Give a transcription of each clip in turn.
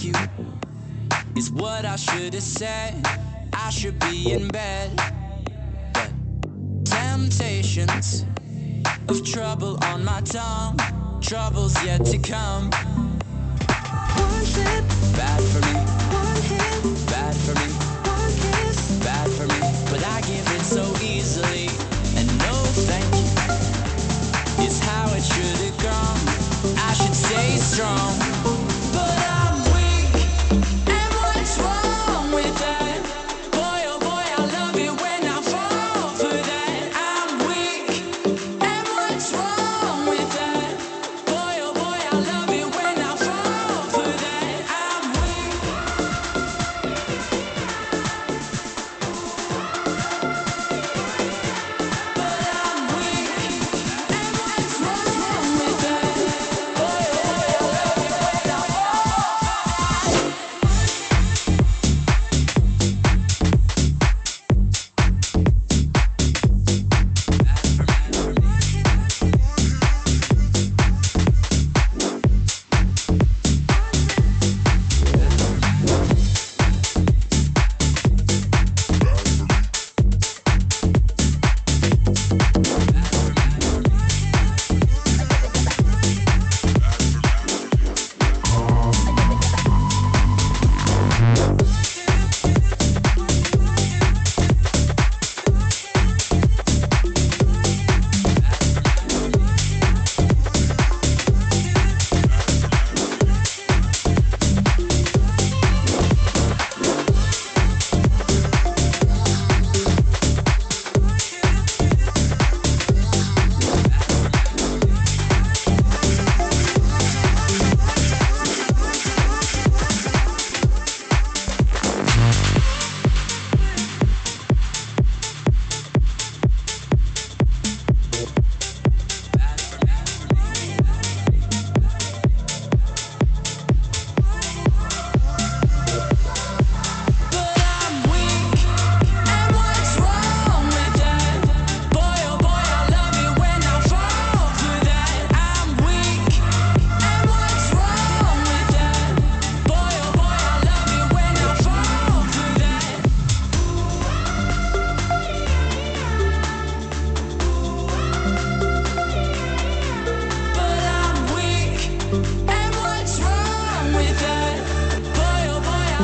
thank you is what I should have said. I should be in bed. But temptations of trouble on my tongue, troubles yet to come. One sip, bad for me. One hit, bad for me.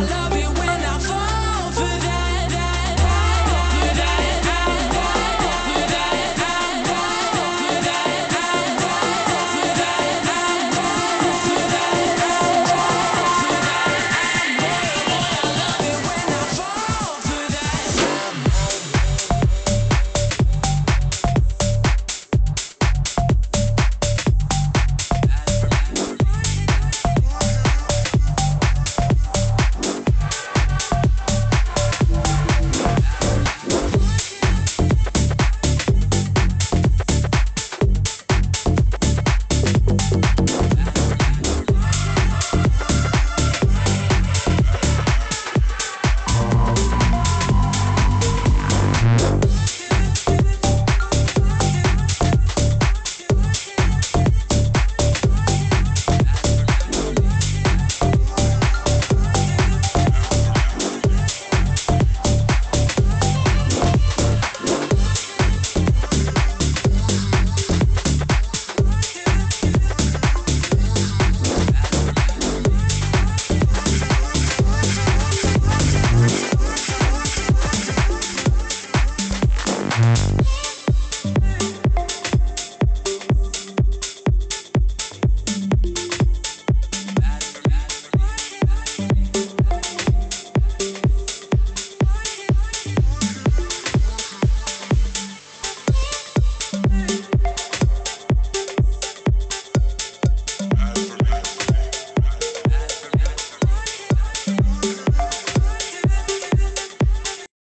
love.